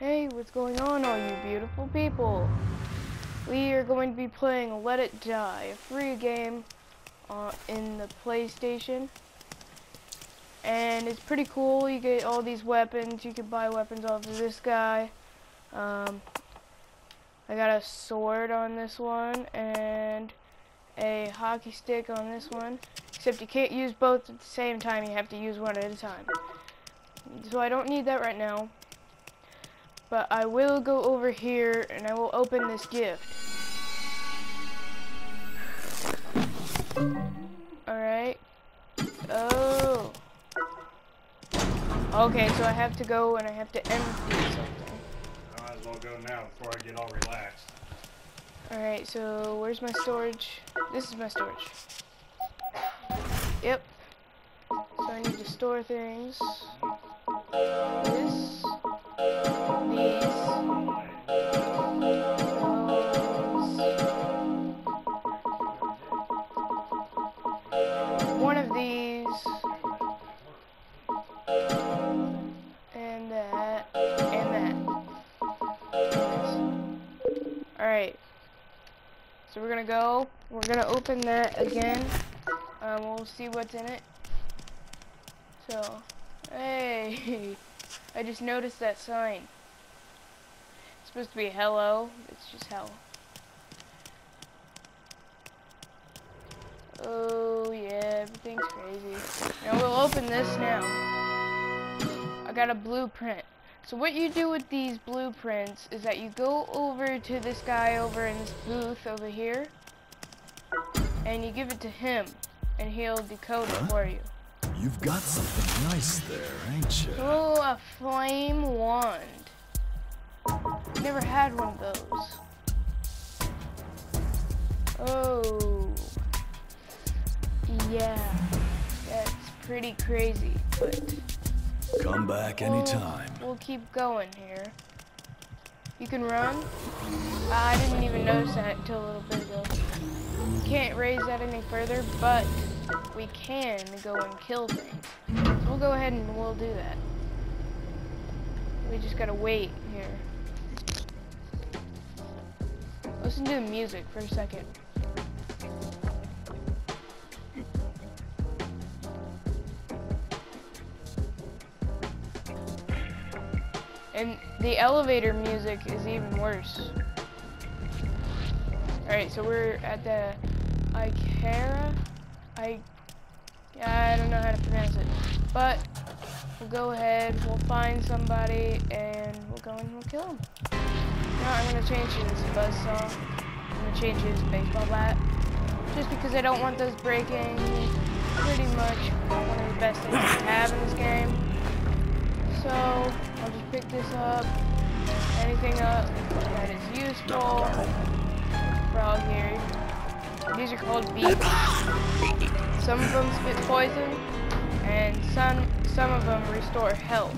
Hey, what's going on, all you beautiful people? We are going to be playing Let It Die, a free game uh, in the PlayStation. And it's pretty cool. You get all these weapons. You can buy weapons off of this guy. Um, I got a sword on this one and a hockey stick on this one. Except you can't use both at the same time. You have to use one at a time. So I don't need that right now. But I will go over here and I will open this gift. Alright. Oh. Okay, so I have to go and I have to empty something. I might as well go now before I get all relaxed. Alright, so where's my storage? This is my storage. Yep. So I need to store things. This. One of these. And that. And that. Alright. So we're gonna go. We're gonna open that again. Um, we'll see what's in it. So, hey, I just noticed that sign. It's supposed to be hello. It's just hell. Oh yeah, everything's crazy. Now we'll open this now. I got a blueprint. So what you do with these blueprints is that you go over to this guy over in this booth over here, and you give it to him, and he'll decode it for you. You've got something nice there, ain't you? Oh, a flame wand. Never had one of those. Oh. Yeah. That's pretty crazy, but Come back we'll- anytime. We'll keep going here. You can run. I didn't even notice that until a little bit ago. Can't raise that any further, but we can go and kill things. So we'll go ahead and we'll do that. We just gotta wait here. Listen to the music for a second. And the elevator music is even worse. Alright, so we're at the Ikera. I I don't know how to pronounce it. But we'll go ahead, we'll find somebody and we'll go and we'll kill him. No, I'm gonna change his buzzsaw. I'm gonna change his baseball bat. Just because I don't want those breaking. Pretty much one of the best things to have in this game. So I'll just pick this up. Anything up that is useful. Frog here. These are called beaks. Some of them spit poison, and some some of them restore health.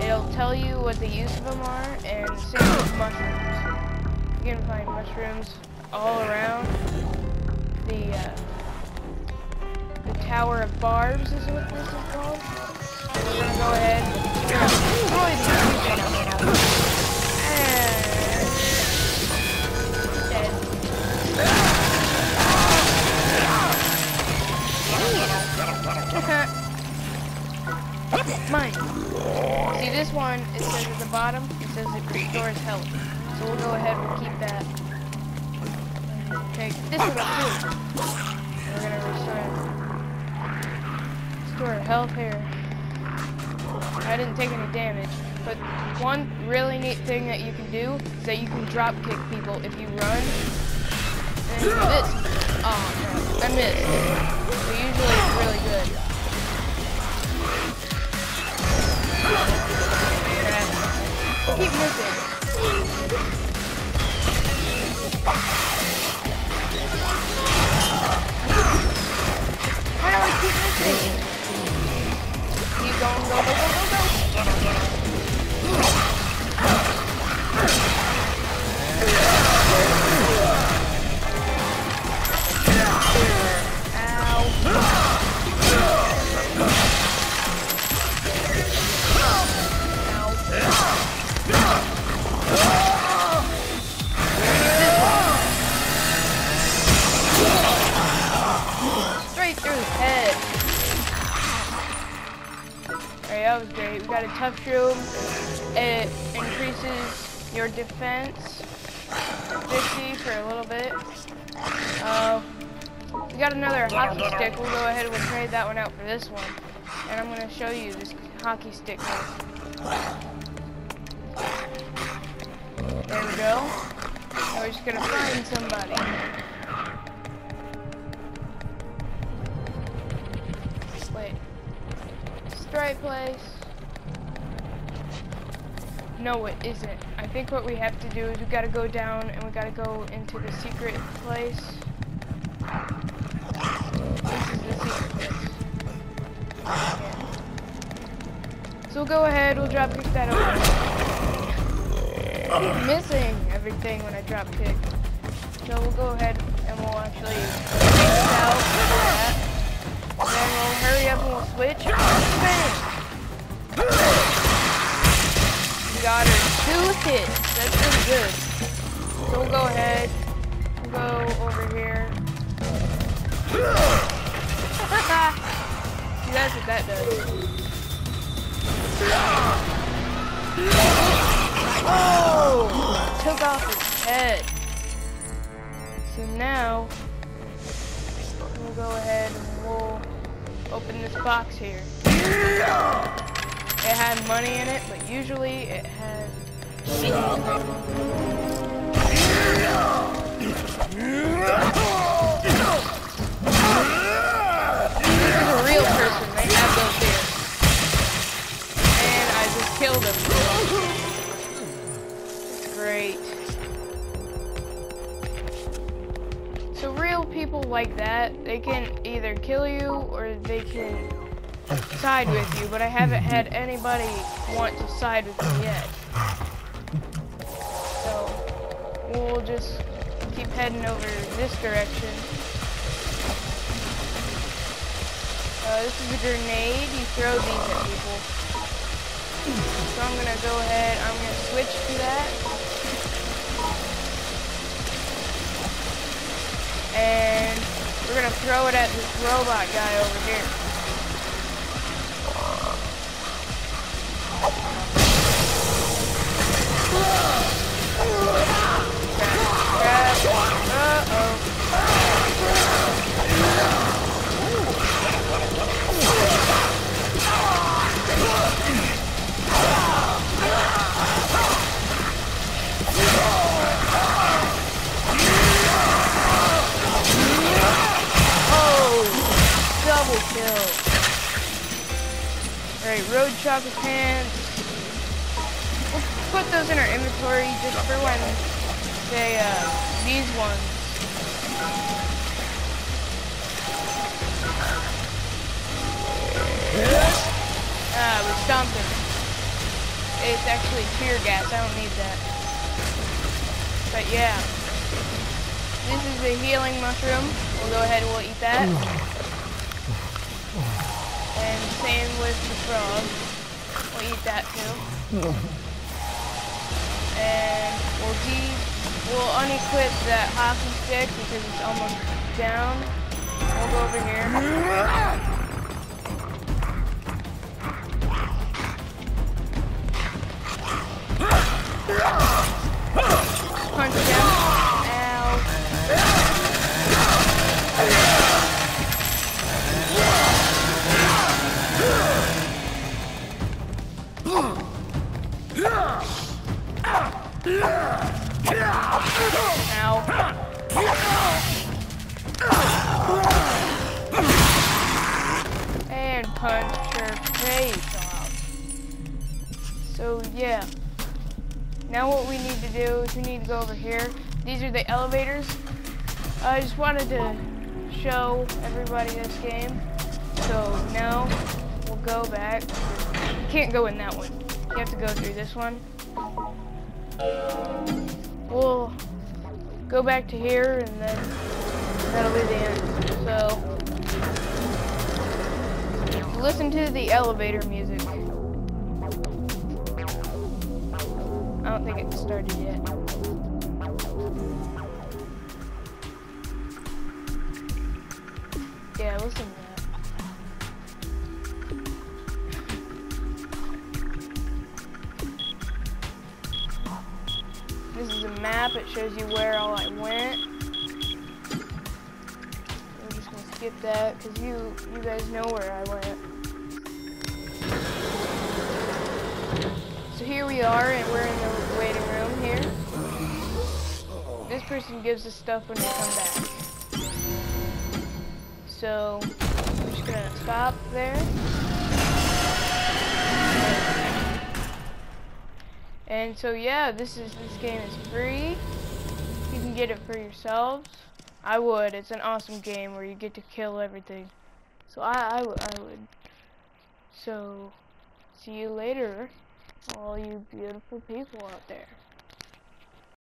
It'll tell you what the use of them are, and the same with mushrooms. You can find mushrooms all around. The uh, the Tower of Barbs is what this is called. We're gonna go ahead. Gonna destroy these And bottom, it says it restores health. So we'll go ahead and keep that. Okay, this one up too. We're gonna restore restore health here. I didn't take any damage. But one really neat thing that you can do is that you can drop kick people if you run. And this. Oh I missed. But usually it's really good. Crap. Keep missing. Tough shield. It increases your defense 50 for a little bit. Uh, we got another hockey stick. We'll go ahead and we'll trade that one out for this one. And I'm going to show you this hockey stick. There we go. Now we're just going to find somebody. Right place. No, it isn't. I think what we have to do is we gotta go down and we gotta go into the secret place. This is the secret place. So we'll go ahead, we'll drop kick that over. missing everything when I drop kick. So we'll go ahead and we'll actually take out we'll hurry up and we'll switch. Bang! got her two hits. That's pretty good. So we'll go ahead. We'll go over here. See, that's what that does. Oh! Took off his head. So now, we'll go ahead and we'll open this box here. It had money in it, but usually it. This like that, they can either kill you or they can side with you, but I haven't had anybody want to side with me yet. So we'll just keep heading over this direction. Uh, this is a grenade. You throw these at people. So I'm gonna go ahead. I'm gonna switch to that. We're gonna throw it at this robot guy over here. 2010. We'll put those in our inventory just for when they, uh, these ones. Ah, uh, we stomped him. It's actually tear gas, I don't need that. But yeah. This is a healing mushroom. We'll go ahead and we'll eat that. And same with the frog. We'll eat that too and we'll de we'll unequip that hockey stick because it's almost down. We'll go over here. Ah! Now what we need to do is we need to go over here. These are the elevators. I just wanted to show everybody this game. So now we'll go back. You can't go in that one. You have to go through this one. We'll go back to here and then that'll be the end. So, listen to the elevator music. don't think it started yet. Yeah, listen to that. This is a map, it shows you where all I went. I'm just gonna skip that, because you, you guys know where I went. Here we are, and we're in the waiting room here. This person gives us stuff when we come back. So I'm just gonna stop there. And so yeah, this is this game is free. You can get it for yourselves. I would. It's an awesome game where you get to kill everything. So I I, I would. So see you later, all you beautiful people out there.